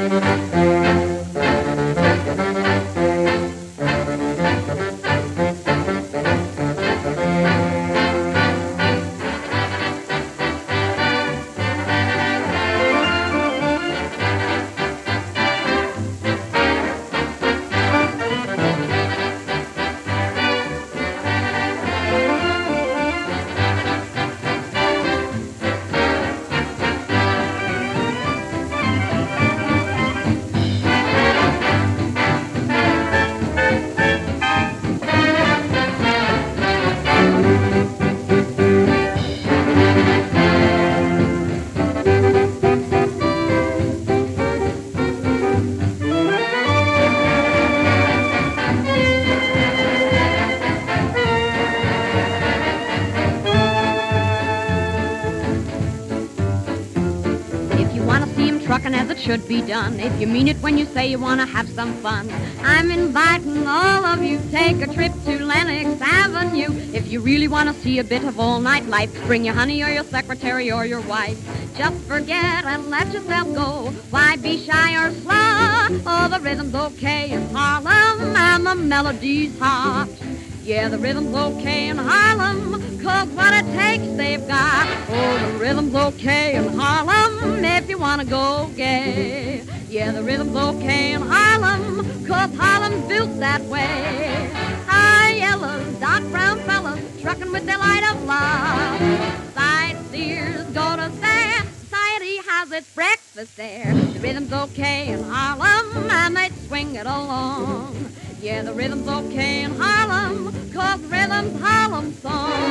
If trucking as it should be done, if you mean it when you say you want to have some fun, I'm inviting all of you. Take a trip to Lenox Avenue. If you really want to see a bit of all night life, bring your honey or your secretary or your wife. Just forget and let yourself go. Why be shy or slow? Oh, the rhythm's okay in Harlem and the melody's hot. Yeah, the rhythm's okay in Harlem, cause what it takes they've got. Oh, the rhythm's okay in wanna go gay. Yeah, the rhythm's okay in Harlem, cause Harlem's built that way. High yellows, dark brown fellas, trucking with their light of love. Sightseers go to there, society has its breakfast there. The rhythm's okay in Harlem, and they swing it along. Yeah, the rhythm's okay in Harlem, cause rhythm's Harlem song.